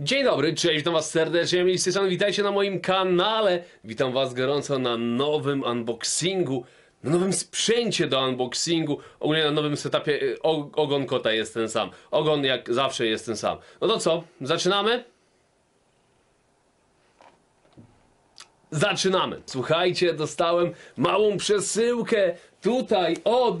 Dzień dobry, cześć, witam was serdecznie, Emil Styczan, witajcie na moim kanale. Witam was gorąco na nowym unboxingu, na nowym sprzęcie do unboxingu, ogólnie na nowym setupie. y, ogon kota jest ten sam, ogon jak zawsze jest ten sam. No to co, zaczynamy? Zaczynamy. Słuchajcie, dostałem małą przesyłkę tutaj od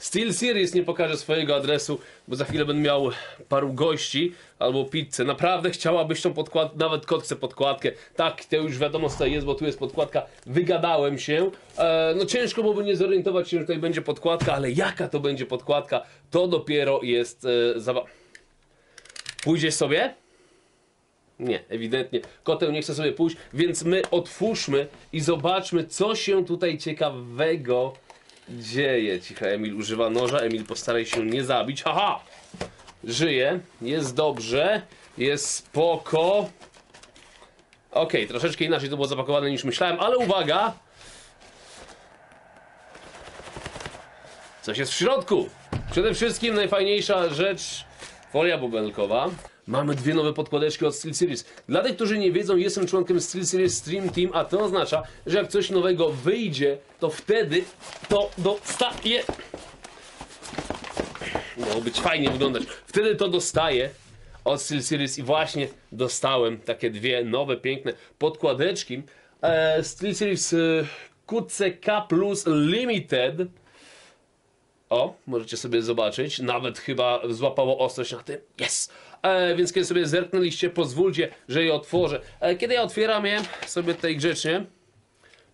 Steel Series. Nie pokażę swojego adresu, bo za chwilę będę miał paru gości albo pizzę. Naprawdę chciałabyś tą podkładkę, nawet kot chce podkładkę. Tak, to już wiadomo co jest, bo tu jest podkładka. Wygadałem się. E, no ciężko byłoby nie zorientować się, że tutaj będzie podkładka, ale jaka to będzie podkładka, to dopiero jest e. Pójdziesz sobie? Nie, ewidentnie. Koteł nie chce sobie pójść, więc my otwórzmy i zobaczmy, co się tutaj ciekawego dzieje. Cicha, Emil używa noża. Emil, postaraj się nie zabić. Haha! Żyje, jest dobrze, jest spoko. Okej, troszeczkę inaczej to było zapakowane niż myślałem, ale uwaga! Coś jest w środku. Przede wszystkim najfajniejsza rzecz, folia bubelkowa. Mamy dwie nowe podkładeczki od SteelSeries. Dla tych, którzy nie wiedzą, jestem członkiem SteelSeries Stream Team, a to oznacza, że jak coś nowego wyjdzie, to wtedy to dostaje... Miało być fajnie wyglądać. Wtedy to dostaję od SteelSeries i właśnie dostałem takie dwie nowe, piękne podkładeczki. E, SteelSeries e, QCK Plus Limited. O, możecie sobie zobaczyć. Nawet chyba złapało ostrość na tym. Yes! E, więc kiedy sobie zerknęliście, pozwólcie, że je otworzę. E, kiedy ja otwieram je sobie tutaj grzecznie,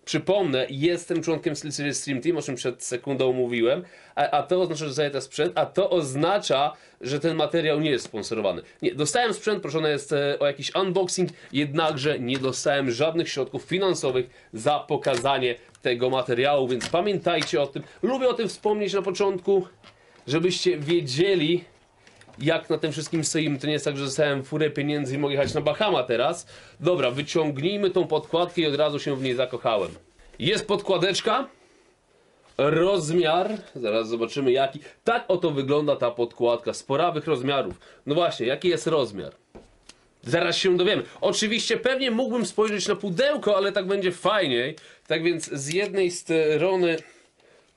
przypomnę, jestem członkiem SteelSeries Stream Team, o czym przed sekundą mówiłem, a, a to oznacza, że daję ten sprzęt, a to oznacza, że ten materiał nie jest sponsorowany. Nie, dostałem sprzęt, proszone jest e, o jakiś unboxing, jednakże nie dostałem żadnych środków finansowych za pokazanie tego materiału, więc pamiętajcie o tym. Lubię o tym wspomnieć na początku, żebyście wiedzieli, jak na tym wszystkim stoimy. To nie jest tak, że dostałem furę pieniędzy i mogę jechać na Bahama teraz. Dobra, wyciągnijmy tą podkładkę i od razu się w niej zakochałem. Jest podkładeczka. Rozmiar, zaraz zobaczymy jaki. Tak oto wygląda ta podkładka, sporawych rozmiarów. No właśnie, jaki jest rozmiar? Zaraz się dowiemy. Oczywiście pewnie mógłbym spojrzeć na pudełko, ale tak będzie fajniej. Tak więc z jednej strony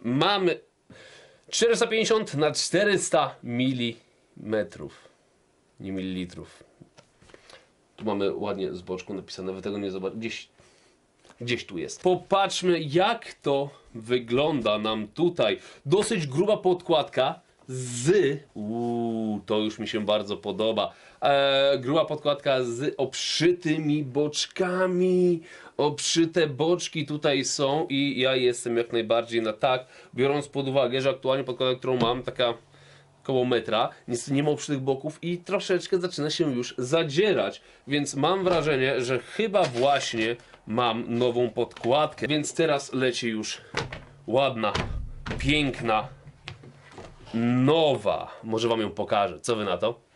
mamy 450 na 400 milimetrów. Nie mililitrów. Tu mamy ładnie z boczku napisane, wy tego nie zobaczycie. Gdzieś, gdzieś tu jest. Popatrzmy, jak to wygląda nam tutaj. Dosyć gruba podkładka z. Uuu, to już mi się bardzo podoba. E, gruba podkładka z obszytymi boczkami. Obszyte boczki tutaj są i ja jestem jak najbardziej na tak, biorąc pod uwagę, że aktualnie podkładka, którą mam, taka koło metra, niestety nie ma obszytych boków i troszeczkę zaczyna się już zadzierać, więc mam wrażenie, że chyba właśnie mam nową podkładkę, więc teraz leci już ładna, piękna, nowa. Może wam ją pokażę. Co wy na to?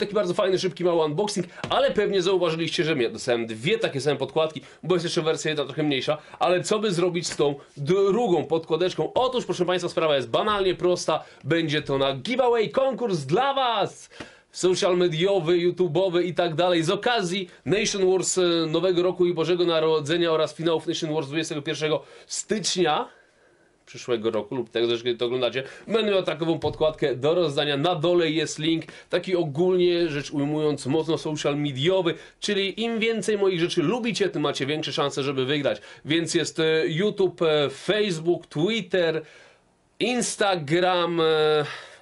Taki bardzo fajny, szybki, mały unboxing, ale pewnie zauważyliście, że ja dostałem dwie takie same podkładki, bo jest jeszcze wersja jedna trochę mniejsza, ale co by zrobić z tą drugą podkładeczką? Otóż, proszę Państwa, sprawa jest banalnie prosta, będzie to na giveaway, konkurs dla Was! Social mediowy, YouTube'owy i tak dalej. Z okazji Nation Wars e, Nowego Roku i Bożego Narodzenia oraz finałów Nation Wars 21 stycznia przyszłego roku lub też, kiedy to oglądacie, będę miał takową podkładkę do rozdania. Na dole jest link, taki ogólnie rzecz ujmując mocno social mediowy, czyli im więcej moich rzeczy lubicie, tym macie większe szanse, żeby wygrać. Więc jest e, YouTube, e, Facebook, Twitter, Instagram, e,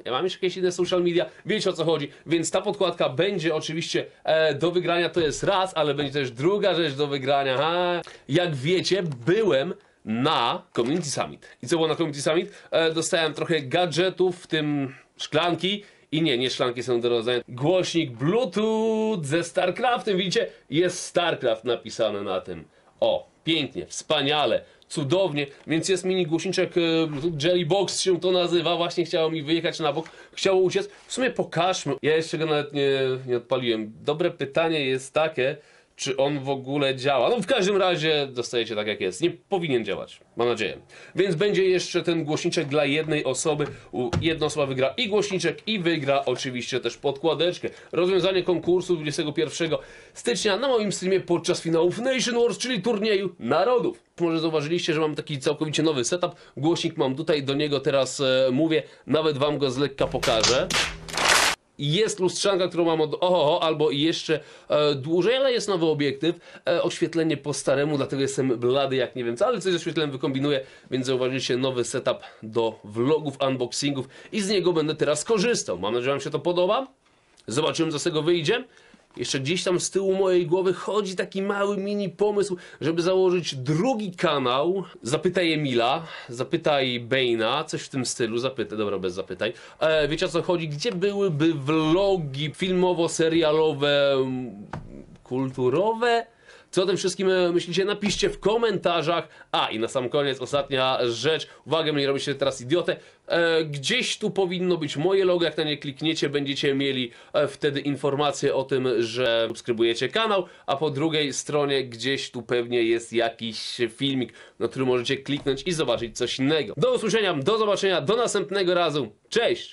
ja mam jeszcze jakieś inne social media, wiecie o co chodzi, więc ta podkładka będzie oczywiście e, do wygrania, to jest raz, ale będzie też druga rzecz do wygrania. Ha. Jak wiecie, byłem na Community Summit. I co było na Community Summit? E, dostałem trochę gadżetów, w tym szklanki. I nie, nie szklanki są do rozdania. Głośnik Bluetooth ze StarCraftem. Widzicie? Jest StarCraft napisane na tym. O, pięknie, wspaniale, cudownie, więc jest mini głośniczek, e, Jelly Box się to nazywa, właśnie chciało mi wyjechać na bok, chciało uciec. W sumie pokażmy, ja jeszcze go nawet nie, nie odpaliłem. Dobre pytanie jest takie, czy on w ogóle działa. No w każdym razie dostajecie tak jak jest. Nie powinien działać, mam nadzieję. Więc będzie jeszcze ten głośniczek dla jednej osoby. Jedna osoba wygra i głośniczek i wygra oczywiście też podkładeczkę. Rozwiązanie konkursu 21 stycznia na moim streamie podczas finałów Nation Wars, czyli turnieju narodów. Może zauważyliście, że mam taki całkowicie nowy setup. Głośnik mam tutaj, do niego teraz e, mówię. Nawet wam go z lekka pokażę. Jest lustrzanka, którą mam od oho, albo jeszcze e, dłużej, ale jest nowy obiektyw. E, oświetlenie po staremu, dlatego jestem blady jak nie wiem co, ale coś z oświetleniem wykombinuję, więc zauważyliście nowy setup do vlogów, unboxingów i z niego będę teraz korzystał. Mam nadzieję, że wam się to podoba. Zobaczymy, co z tego wyjdzie. Jeszcze gdzieś tam z tyłu mojej głowy chodzi taki mały mini pomysł, żeby założyć drugi kanał. Zapytaj Emila, zapytaj Bane'a, coś w tym stylu, zapytaj, dobra, bez zapytaj. E, wiecie o co chodzi? Gdzie byłyby vlogi filmowo-serialowe, kulturowe? Co o tym wszystkim e, myślicie? Napiszcie w komentarzach. A i na sam koniec ostatnia rzecz. Uwaga, mnie robi się teraz idiotę. E, gdzieś tu powinno być moje logo. Jak na nie klikniecie, będziecie mieli e, wtedy informację o tym, że subskrybujecie kanał. A po drugiej stronie gdzieś tu pewnie jest jakiś filmik, na który możecie kliknąć i zobaczyć coś innego. Do usłyszenia, do zobaczenia, do następnego razu. Cześć!